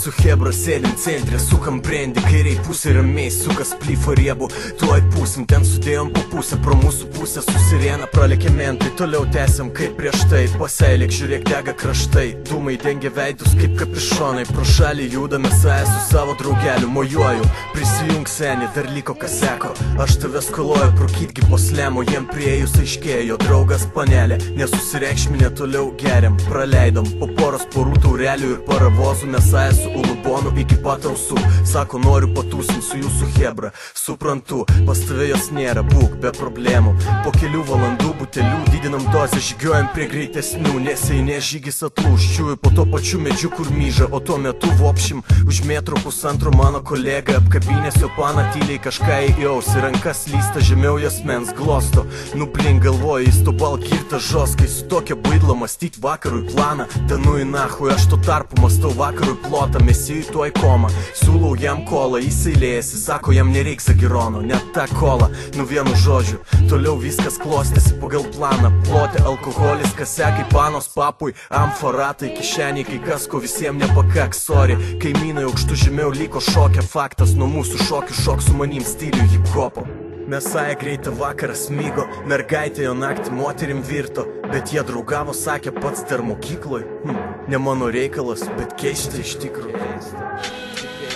Su Hebra sėdim centre, sukam brandį Kairiai pusė ramiai, sukas plyfo riebų. Tuoj pusim, ten sudėjom po pusę Pro mūsų pusę susirėna, pralėkė mentai. Toliau tęsiam kaip prieš tai Paseilik, žiūrėk, dega kraštai. Dūmai dengia veidus kaip kapišonai Pro šalį judame sąją su savo draugeliu Mojuoju, prisijung senį, dar liko kas seko Aš tave skoloju, prokytgi po slemo Jiem priejus aiškėjo, draugas panelė Nesusireikšminė toliau geriam, praleidom Po poros porų taurelių ir paravozų Mesąją su ulubonu iki pat ausų. Sako, noriu patūsim su jūsų hebra Suprantu, pas tave jos nėra, būk be problemų. Po kelių valandų butelių didinam dozę Žygiuojam prie greitesnių, neseinė žygis atlūščiųjų Po to pačiu medžiu, kur myža. O tuo metu vopšim už metro pusantro mano kolega Apkabinės jo paną tyliai kažką į ausį. Rankas lysta žemiau jos mens glosto. Nublink galvoja, jis to bal kirta žoskai Su tokia baidla mąstyt vakarui planą. Tenu į nahui, aš tuo tarpu mastau vakarui plotą Mesijui tuoj koma. Siūlau jam kolą, jis eilėjasi Sako, jam nereiks agirono, net tą kolą. Nu vienu žodžiu, toliau viskas klostėsi pagal planą. Plotė alkoholis, kas sekai panos papui Amforatai kišeniai, kai kas ko visiems nepakaks Sorry, kaimynai aukštų žemiau liko šokė Faktas nuo mūsų šokių šok su manim stilių hip hopo Mesaja greitą vakarą smygo, mergaitė jo naktį moterim virto, bet jie draugavo, sakė pats dar mokykloj. Hm, ne mano reikalas, bet keista iš tikrųjų.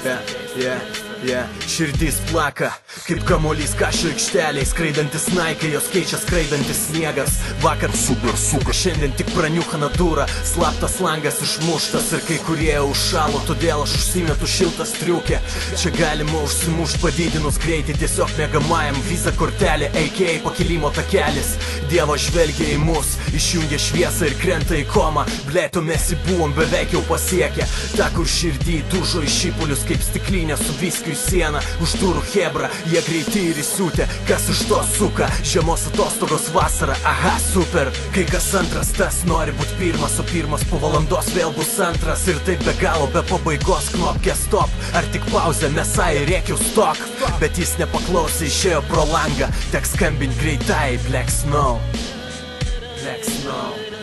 Yeah, yeah, yeah. Širdys plaka, kaip kamolys kažio aikšteliai, skraidantis naikai, jos keičia skraidantis sniegas. Vakar super suka, šiandien tik praniuchana dūra, slaptas langas išmuštas ir kai kurie užšalo, todėl aš užsimetu šiltą striukę. Čia galima užsimušt padidinus greitį, tiesiog mėgamajam visa kortelė, AK pakilimo takelis. Dievo žvelgia į mus, išjungia šviesą ir krenta į komą. Bleto mes į buvom beveik jau pasiekę, ta kur širdį dužo į šipulius kaip stiklinė su viskiu į sieną. Už durų hebra, jie greiti ir įsiūtė, kas iš to suka. Žiemos atostogos vasara, aha, super. Kai kas antras, tas nori būti pirmas, o pirmas po valandos vėl bus antras. Ir taip be galo, be pabaigos knopkė stop. Ar tik pauzė, mesai rėkiau stok. Bet jis nepaklausė, išėjo pro langą. Tek skambint greitai, Black Snow. Black Snow.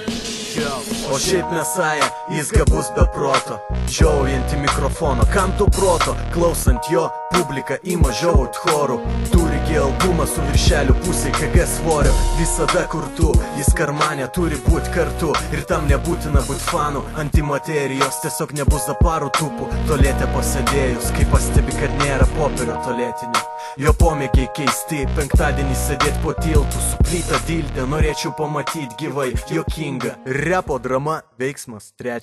O šiaip mesaja, jis gabus be proto. Džiaujant į mikrofono, kam to proto? Klausant jo, publika ima žiaut chorų. Turi gi albumą su viršeliu pusė KG svorio. Visada kur tu, jis karmanė turi būt kartu. Ir tam nebūtina būt fanų Antimaterijos tiesiog nebus zaparų tupų. Tolėte pasėdėjus, kai pastebi, kad nėra popierio tolėtinio Jo pomėgiai keisti, penktadienį sėdėt po tiltų Su plyta dildė, norėčiau pamatyti gyvai, jokinga Repo drama, veiksmas, trečia